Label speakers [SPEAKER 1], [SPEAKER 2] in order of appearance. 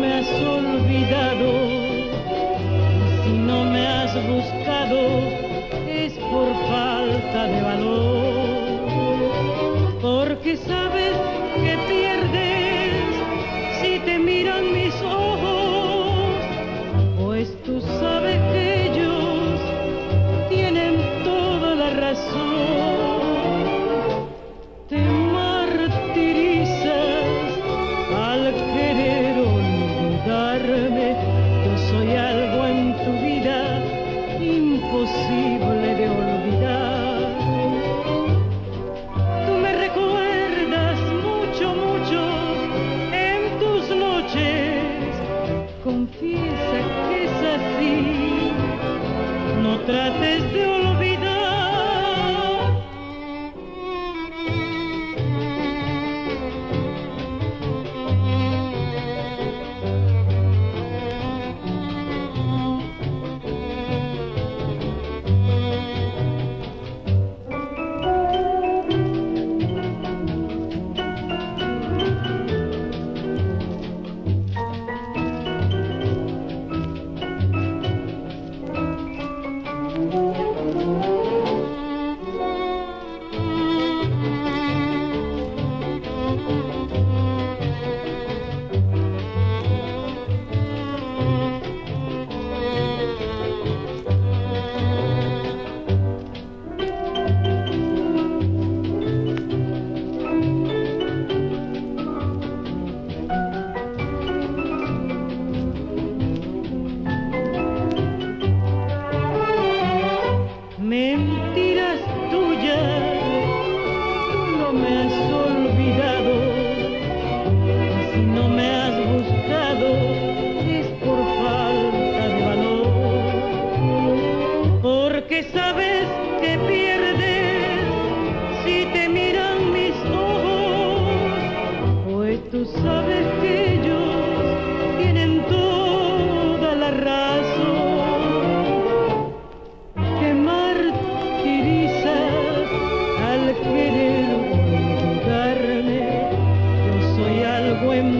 [SPEAKER 1] me has olvidado, si no me has buscado, es por falta de valor. Porque sabes que pierdes si te miran mis ojos, pues tú sabes. Trates de Mentiras tuyas, tú no me has olvidado. Si no me has buscado, es por falta de valor. Porque sabes buen